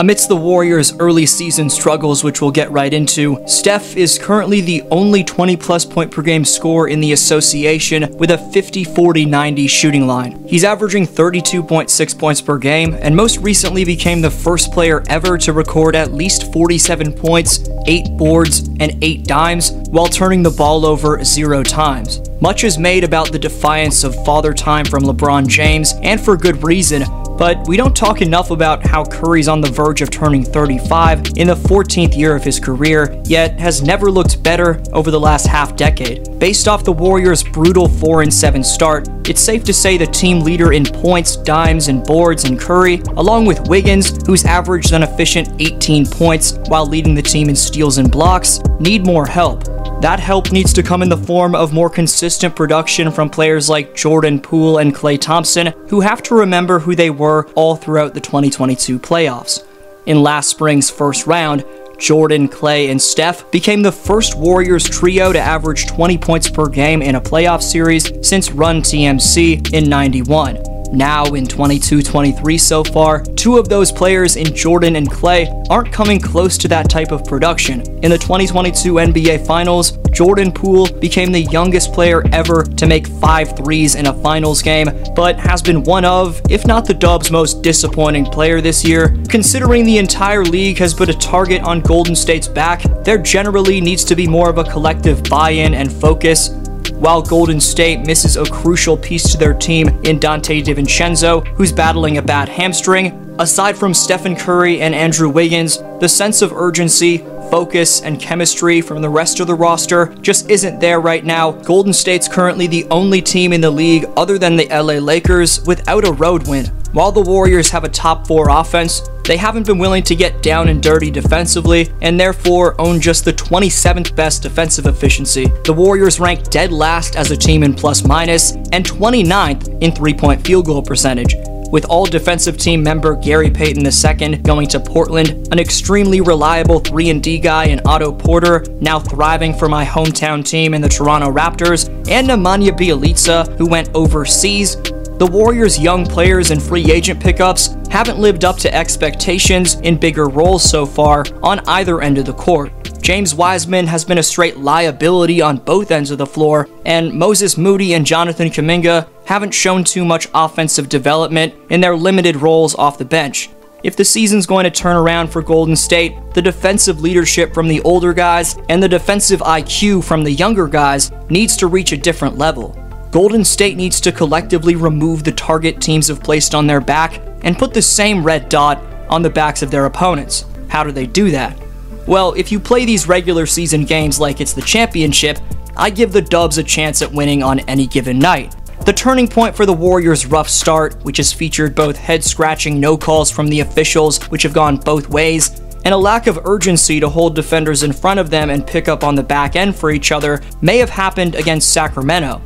Amidst the Warriors' early season struggles, which we'll get right into, Steph is currently the only 20 plus point per game scorer in the association with a 50 40 90 shooting line. He's averaging 32.6 points per game, and most recently became the first player ever to record at least 47 points, 8 boards, and 8 dimes while turning the ball over zero times. Much is made about the defiance of father time from LeBron James, and for good reason, but we don't talk enough about how Curry's on the verge of turning 35 in the 14th year of his career, yet has never looked better over the last half decade. Based off the Warriors' brutal 4 7 start, it's safe to say the team leader in points, dimes, and boards in Curry, along with Wiggins, who's averaged an efficient 18 points while leading the team in steals and blocks, need more help. That help needs to come in the form of more consistent production from players like Jordan Poole and Klay Thompson, who have to remember who they were all throughout the 2022 playoffs. In last spring's first round, Jordan, Klay, and Steph became the first Warriors trio to average 20 points per game in a playoff series since Run TMC in 91. Now, in 22 23 so far, two of those players in Jordan and Klay aren't coming close to that type of production. In the 2022 NBA Finals, Jordan Poole became the youngest player ever to make five threes in a finals game, but has been one of, if not the Dubs' most disappointing player this year. Considering the entire league has put a target on Golden State's back, there generally needs to be more of a collective buy in and focus while Golden State misses a crucial piece to their team in Donte DiVincenzo, who's battling a bad hamstring. Aside from Stephen Curry and Andrew Wiggins, the sense of urgency, focus, and chemistry from the rest of the roster just isn't there right now. Golden State's currently the only team in the league other than the LA Lakers without a road win. While the Warriors have a top 4 offense, they haven't been willing to get down and dirty defensively, and therefore own just the 27th best defensive efficiency. The Warriors rank dead last as a team in plus minus, and 29th in three point field goal percentage. With all defensive team member Gary Payton II going to Portland, an extremely reliable 3 and D guy in Otto Porter, now thriving for my hometown team in the Toronto Raptors, and Nemanja Bjelica, who went overseas, the Warriors' young players and free agent pickups haven't lived up to expectations in bigger roles so far on either end of the court. James Wiseman has been a straight liability on both ends of the floor, and Moses Moody and Jonathan Kuminga haven't shown too much offensive development in their limited roles off the bench. If the season's going to turn around for Golden State, the defensive leadership from the older guys and the defensive IQ from the younger guys needs to reach a different level. Golden State needs to collectively remove the target teams have placed on their back and put the same red dot on the backs of their opponents. How do they do that? Well, if you play these regular season games like it's the championship, I give the Dubs a chance at winning on any given night. The turning point for the Warriors' rough start, which has featured both head scratching no calls from the officials, which have gone both ways, and a lack of urgency to hold defenders in front of them and pick up on the back end for each other, may have happened against Sacramento.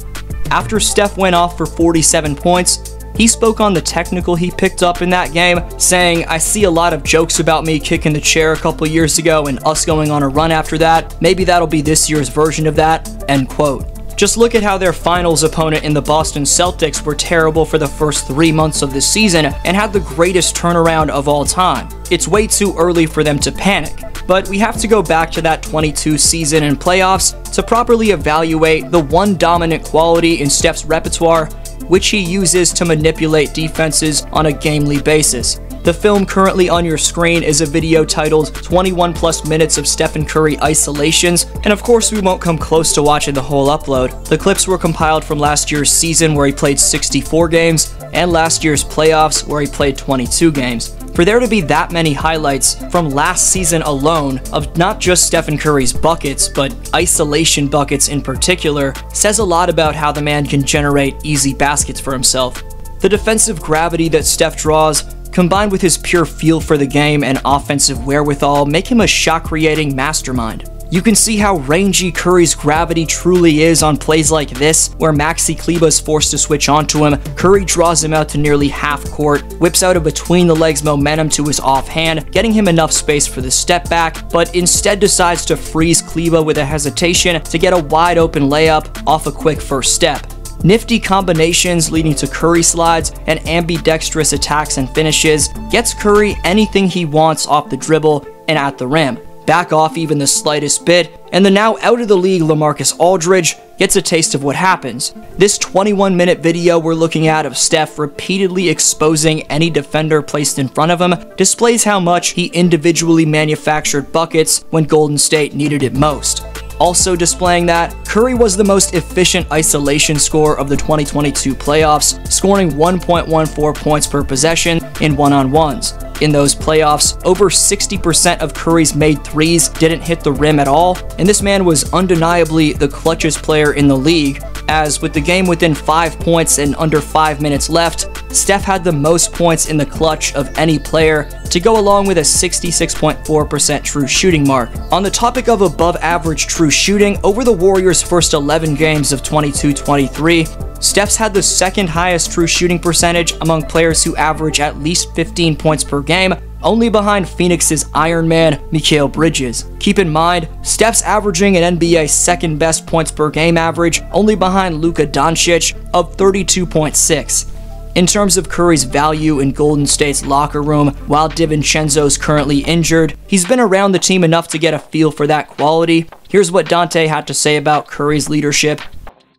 After Steph went off for 47 points, he spoke on the technical he picked up in that game, saying, I see a lot of jokes about me kicking the chair a couple years ago and us going on a run after that. Maybe that'll be this year's version of that. End quote. Just look at how their finals opponent in the Boston Celtics were terrible for the first three months of the season and had the greatest turnaround of all time. It's way too early for them to panic but we have to go back to that 22 season and playoffs to properly evaluate the one dominant quality in Steph's repertoire, which he uses to manipulate defenses on a gamely basis. The film currently on your screen is a video titled 21 plus minutes of Stephen Curry isolations, and of course we won't come close to watching the whole upload. The clips were compiled from last year's season where he played 64 games, and last year's playoffs where he played 22 games. For there to be that many highlights from last season alone of not just Stephen Curry's buckets, but isolation buckets in particular, says a lot about how the man can generate easy baskets for himself. The defensive gravity that Steph draws combined with his pure feel for the game and offensive wherewithal, make him a shot creating mastermind. You can see how rangy Curry's gravity truly is on plays like this, where Maxi Kleber is forced to switch onto him. Curry draws him out to nearly half court, whips out a between the legs momentum to his offhand, getting him enough space for the step back, but instead decides to freeze Kleber with a hesitation to get a wide open layup off a quick first step. Nifty combinations leading to Curry slides, and ambidextrous attacks and finishes, gets Curry anything he wants off the dribble and at the rim. Back off even the slightest bit, and the now out of the league LaMarcus Aldridge gets a taste of what happens. This 21 minute video we're looking at of Steph repeatedly exposing any defender placed in front of him displays how much he individually manufactured buckets when Golden State needed it most. Also displaying that, Curry was the most efficient isolation scorer of the 2022 playoffs, scoring 1.14 points per possession in one-on-ones. In those playoffs, over 60% of Curry's made threes didn't hit the rim at all, and this man was undeniably the clutchest player in the league, as with the game within 5 points and under 5 minutes left, Steph had the most points in the clutch of any player to go along with a 66.4% true shooting mark. On the topic of above average true shooting, over the Warriors' first 11 games of 22 23, Steph's had the second highest true shooting percentage among players who average at least 15 points per game, only behind Phoenix's Iron Man, Mikal Bridges. Keep in mind, Steph's averaging an NBA second best points per game average, only behind Luka Doncic of 32.6. In terms of Curry's value in Golden State's locker room, while DiVincenzo's currently injured, he's been around the team enough to get a feel for that quality. Here's what Donte had to say about Curry's leadership.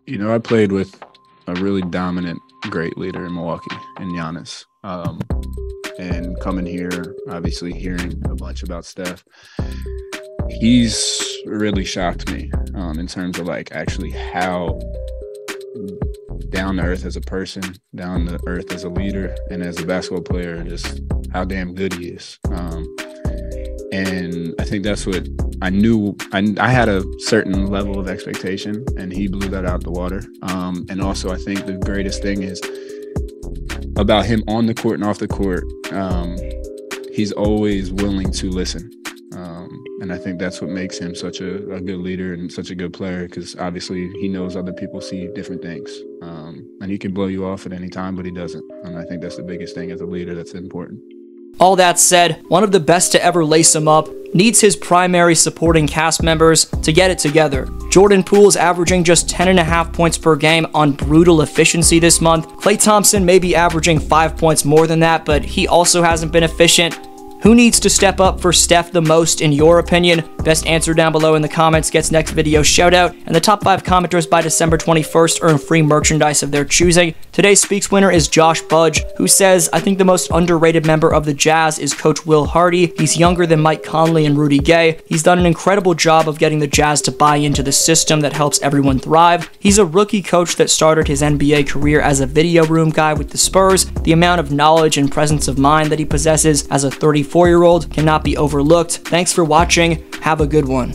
You know, I played with a really dominant, great leader in Milwaukee, in Giannis. Um, and coming here, obviously hearing a bunch about Steph, he's really shocked me um, in terms of like actually how down to earth as a person, down to earth as a leader, and as a basketball player, and just how damn good he is. Um, and I think that's what I knew. I, I, had a certain level of expectation, and he blew that out the water. Um, and also, I think the greatest thing is about him on the court and off the court. Um, he's always willing to listen. And I think that's what makes him such a, a good leader and such a good player because obviously he knows other people see different things. Um, and he can blow you off at any time, but he doesn't. And I think that's the biggest thing as a leader that's important. All that said, one of the best to ever lace him up needs his primary supporting cast members to get it together. Jordan Poole is averaging just 10.5 points per game on brutal efficiency this month. Klay Thompson may be averaging 5 points more than that, but he also hasn't been efficient. Who needs to step up for Steph the most in your opinion? Best answer down below in the comments gets next video shout out, and the top 5 commenters by December 21st earn free merchandise of their choosing. Today's Speaks winner is Josh Budge, who says, I think the most underrated member of the Jazz is Coach Will Hardy. He's younger than Mike Conley and Rudy Gay. He's done an incredible job of getting the Jazz to buy into the system that helps everyone thrive. He's a rookie coach that started his NBA career as a video room guy with the Spurs. The amount of knowledge and presence of mind that he possesses as a 34 year old cannot be overlooked. Thanks for watching. Have a good one.